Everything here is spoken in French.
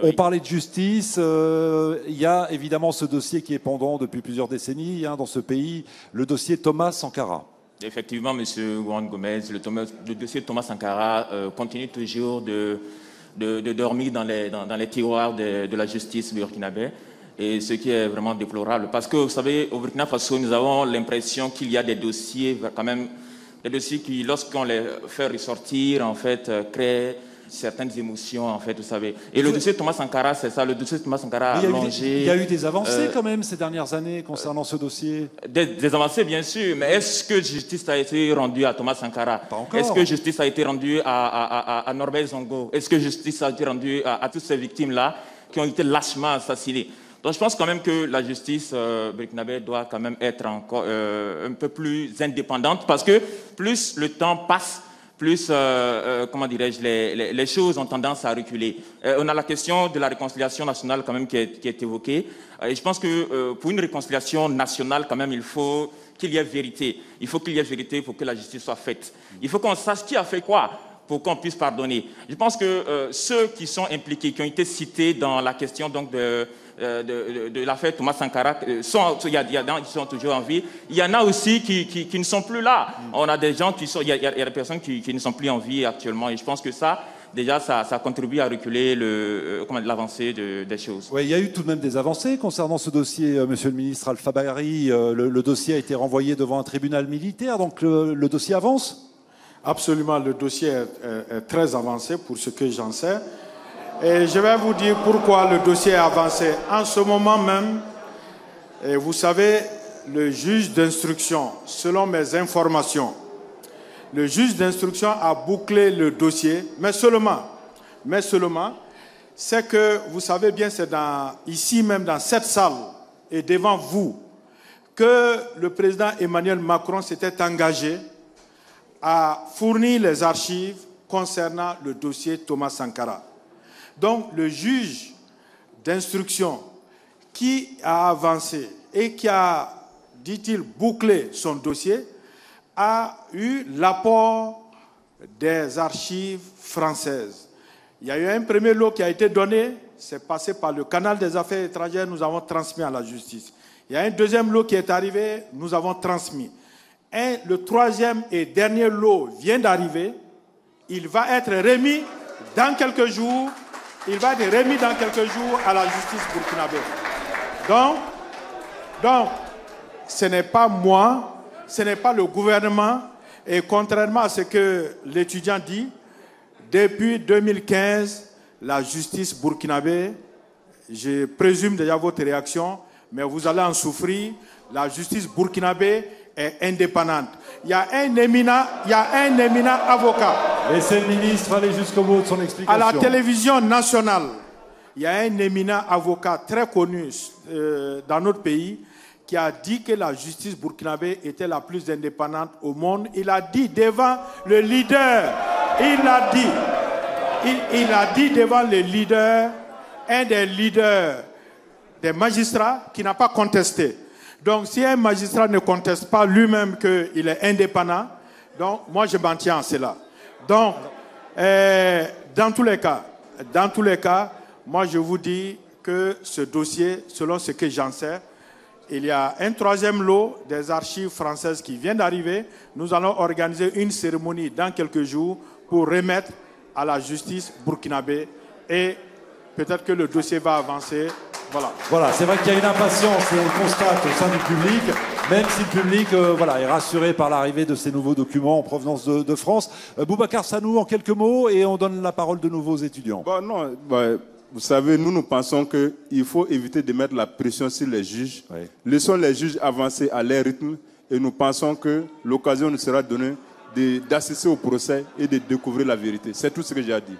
On parlait de justice. euh, Il y a évidemment ce dossier qui est pendant depuis plusieurs décennies hein, dans ce pays, le dossier Thomas Sankara. Effectivement, Monsieur Juan Gomez, le, Thomas- le dossier de Thomas Sankara euh, continue toujours de, de- de dormir dans les, dans, dans les tiroirs de, de la justice burkinabé. Et ce qui est vraiment déplorable. Parce que, vous savez, au Burkina Faso, nous avons l'impression qu'il y a des dossiers, quand même, des dossiers qui, lorsqu'on les fait ressortir, en fait, euh, créent certaines émotions, en fait, vous savez. Et le dossier de Thomas Sankara, c'est ça, le dossier de Thomas Sankara Il allongé. il y a eu des avancées euh, quand même ces dernières années concernant ce dossier. Des, des avancées, bien sûr, mais est-ce que justice a été rendue à Thomas Sankara? Pas encore. Est-ce que justice a été rendue à, à, à, à Norbert Zongo? Est-ce que justice a été rendue à, toutes ces victimes-là qui ont été lâchement assassinées? Donc je pense quand même que la justice euh, doit quand même être encore euh, un peu plus indépendante parce que plus le temps passe, plus, euh, euh, comment dirais-je, les, choses ont tendance à reculer. Euh, on a la question de la réconciliation nationale quand même qui est, qui est évoquée. Et je pense que pour une réconciliation nationale, quand même, il faut qu'il y ait vérité. Il faut qu'il y ait vérité pour que la justice soit faite. Il faut qu'on sache qui a fait quoi pour qu'on puisse pardonner. Je pense que euh, ceux qui sont impliqués, qui ont été cités dans la question donc de, euh, de, de- de l'affaire Thomas Sankara, euh, sont, il y a, il y a qui sont toujours en vie. Il y en a aussi qui, qui- qui ne sont plus là. On a des gens qui sont, il y a, il y a- des personnes qui, qui ne sont plus en vie actuellement. Et je pense que ça, déjà, ça, ça contribue à reculer l'avancée de- des choses. Ouais, il y a eu tout de même des avancées concernant ce dossier, Monsieur le ministre Alpha. Euh, le, le dossier a été renvoyé devant un tribunal militaire, donc le, le dossier avance. Absolument, le dossier est, très avancé pour ce que j'en sais. Et je vais vous dire pourquoi le dossier est avancé. En ce moment même, et vous savez, le juge d'instruction, selon mes informations, le juge d'instruction a bouclé le dossier, mais seulement, mais seulement, c'est que vous savez bien, c'est ici même dans cette salle et devant vous que le président Emmanuel Macron s'était engagé à fournir les archives concernant le dossier Thomas Sankara. Donc le juge d'instruction qui a avancé et qui a, dit-il, bouclé son dossier, a eu l'apport des archives françaises. Il y a eu un premier lot qui a été donné, c'est passé par le canal des affaires étrangères, nous avons transmis à la justice. Il y a un deuxième lot qui est arrivé, nous avons transmis. Le troisième et dernier lot vient d'arriver, il va être remis dans quelques jours, il va être remis dans quelques jours à la justice burkinabé. Donc, donc, ce n'est pas moi, ce n'est pas le gouvernement, et contrairement à ce que l'étudiant dit, depuis 2015, la justice burkinabé, je présume déjà votre réaction, mais vous allez en souffrir, la justice burkinabé est indépendante. Il y a un éminent, il y a un éminent avocat Laissez le ministre aller jusqu'au bout de son à explication. la télévision nationale, il y a un éminent avocat très connu euh, dans notre pays qui a dit que la justice burkinabé était la plus indépendante au monde. Il a dit devant le leader, il a dit, il, il a dit devant le leader, un des leaders des magistrats qui n'a pas contesté. Donc si un magistrat ne conteste pas lui-même qu'il est indépendant, donc moi je m'en tiens à cela. Donc, euh, dans tous les cas, dans tous les cas, moi je vous dis que ce dossier, selon ce que j'en sais, il y a un troisième lot des archives françaises qui vient d'arriver. Nous allons organiser une cérémonie dans quelques jours pour remettre à la justice burkinabé et peut-être que le dossier va avancer. Voilà. Voilà, c'est vrai qu'il y a une impatience, on le constate au sein du public, même si le public euh, voilà, est rassuré par l'arrivée de ces nouveaux documents en provenance de, de France. Euh, Boubacar Sanou, en quelques mots, et on donne la parole de nouveau aux étudiants. Bon, non, bon, vous savez, nous, nous pensons qu'il faut éviter de mettre la pression sur les juges. Oui. Laissons les juges avancer à leur rythme et nous pensons que l'occasion nous sera donnée d'assister au procès et de découvrir la vérité. C'est tout ce que j'ai à dire.